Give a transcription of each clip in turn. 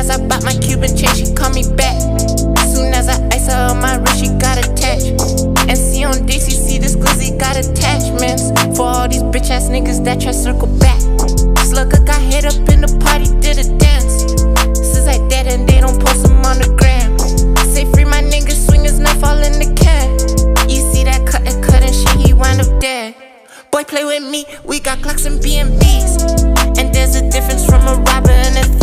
as I bought my Cuban chain, she called me back. As soon as I ice her on my wrist, she got attached. And see on DCC, this glizzy got attachments. For all these bitch ass niggas that try circle back. Slugger got hit up in the party, did a dance. Since I dead and they don't post them on the gram. Say free my niggas, swing not knife all in the can. You see that cut and cut and shit, he wind up dead. Boy, play with me, we got Glocks and BMBs. And there's a difference from a robber and a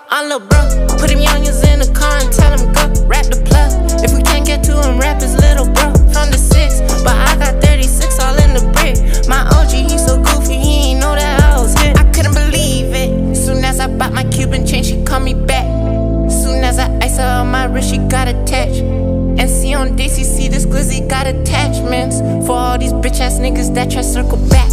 up on Lil Bro. Put him youngins in the car and tell him go rap the plug. If we can't get to him, rap his little bro from the six. But I got 36 all in the brick. My OG, he so goofy, he ain't know that I was hit. I couldn't believe it. Soon as I bought my Cuban chain, she called me back. Soon as I ice her on my wrist, she got attached. And see on DCC, this glizzy got attachments for all these bitch ass niggas that try circle back.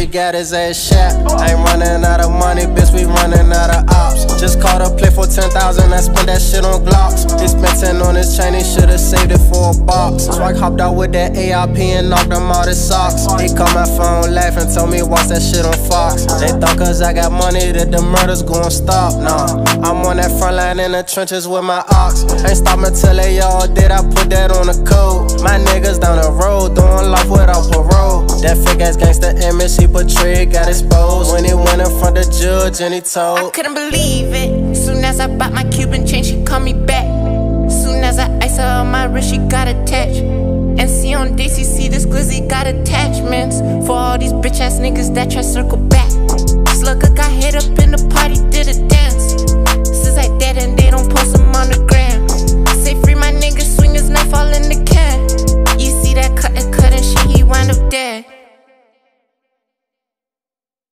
He got his ass shot. Ain't running out of money, bitch, we running out of ops. Just caught a play for 10,000, I spent that shit on Glocks. He spent 10 on his chain, he should've saved it for a box. Swag hopped out with that AIP and knocked him out his socks. He called my phone laughing, told me watch that shit on Fox. They thought cause I got money that the murders gon' stop. Nah, I'm on that front line in the trenches with my ox. Ain't stopping till they all did, I put fake ass gangster image he portrayed got exposed when he went in front of the judge and he told. I couldn't believe it. Soon as I bought my Cuban chain, she called me back. Soon as I ice her on my wrist, she got attached. And see on DCC, this glizzy got attachments. For all these bitch ass niggas that try to circle back. Slugger got hit up in the